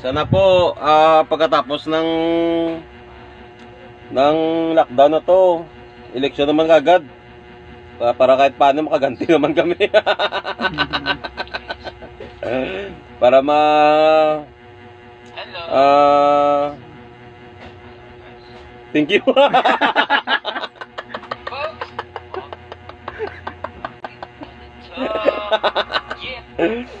Sana po ah, pagkatapos ng ng lockdown na to, eleksyon naman kagad. Pa- Para kahit paano makaganti naman kami. Para ma Hello. ah Thank you. Yeah.